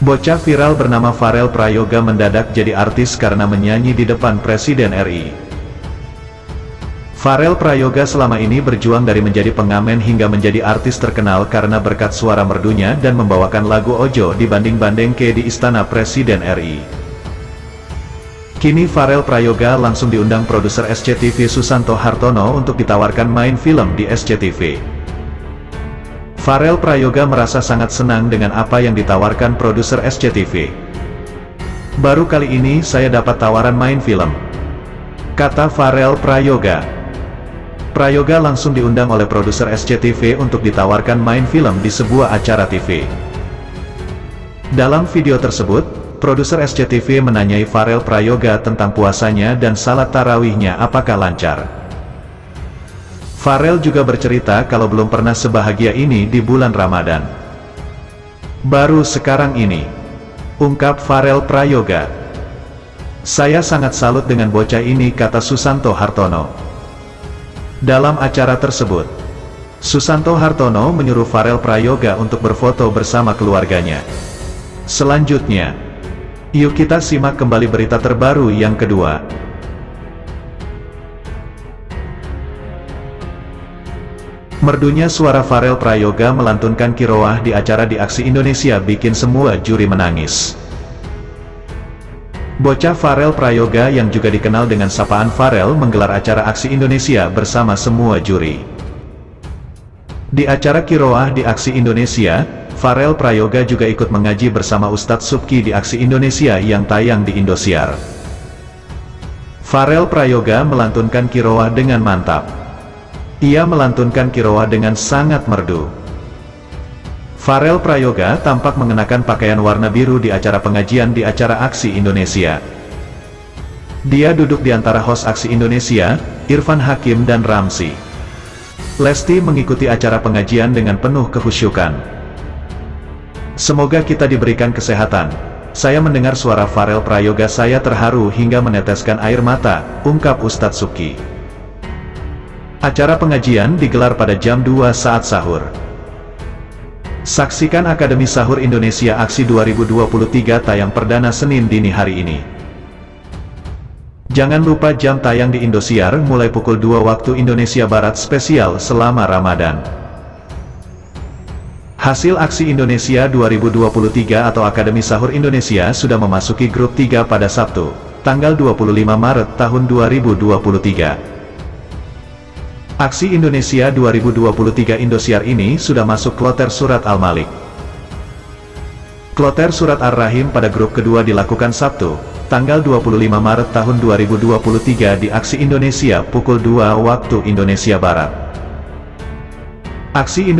Bocah viral bernama Farel Prayoga mendadak jadi artis karena menyanyi di depan Presiden RI. Farel Prayoga selama ini berjuang dari menjadi pengamen hingga menjadi artis terkenal karena berkat suara merdunya dan membawakan lagu Ojo dibanding-banding ke di Istana Presiden RI. Kini Farel Prayoga langsung diundang produser SCTV Susanto Hartono untuk ditawarkan main film di SCTV. Farel Prayoga merasa sangat senang dengan apa yang ditawarkan produser SCTV. Baru kali ini saya dapat tawaran main film. Kata Farel Prayoga. Prayoga langsung diundang oleh produser SCTV untuk ditawarkan main film di sebuah acara TV. Dalam video tersebut, produser SCTV menanyai Farel Prayoga tentang puasanya dan salat tarawihnya apakah lancar. Farel juga bercerita kalau belum pernah sebahagia ini di bulan Ramadan. Baru sekarang ini, ungkap Farel Prayoga. Saya sangat salut dengan bocah ini kata Susanto Hartono. Dalam acara tersebut, Susanto Hartono menyuruh Farel Prayoga untuk berfoto bersama keluarganya. Selanjutnya, yuk kita simak kembali berita terbaru yang kedua. Merdunya suara Farel Prayoga melantunkan kiroah di acara di Aksi Indonesia bikin semua juri menangis. Bocah Farel Prayoga yang juga dikenal dengan sapaan Farel menggelar acara Aksi Indonesia bersama semua juri. Di acara kiroah di Aksi Indonesia, Farel Prayoga juga ikut mengaji bersama Ustadz Subki di Aksi Indonesia yang tayang di Indosiar. Farel Prayoga melantunkan kiroah dengan mantap. Ia melantunkan kiroa dengan sangat merdu. Farel Prayoga tampak mengenakan pakaian warna biru di acara pengajian di acara Aksi Indonesia. Dia duduk di antara host Aksi Indonesia, Irfan Hakim dan Ramsi. Lesti mengikuti acara pengajian dengan penuh kehusyukan. Semoga kita diberikan kesehatan. Saya mendengar suara Farel Prayoga saya terharu hingga meneteskan air mata, ungkap Ustadz Suki. Acara pengajian digelar pada jam 2 saat sahur. Saksikan Akademi Sahur Indonesia Aksi 2023 tayang perdana Senin dini hari ini. Jangan lupa jam tayang di Indosiar mulai pukul 2 waktu Indonesia Barat spesial selama Ramadan. Hasil Aksi Indonesia 2023 atau Akademi Sahur Indonesia sudah memasuki grup 3 pada Sabtu, tanggal 25 Maret tahun 2023. Aksi Indonesia 2023 Indosiar ini sudah masuk kloter surat Al-Malik. Kloter surat Ar-Rahim pada grup kedua dilakukan Sabtu, tanggal 25 Maret tahun 2023 di Aksi Indonesia pukul 2 waktu Indonesia Barat. Aksi Indonesia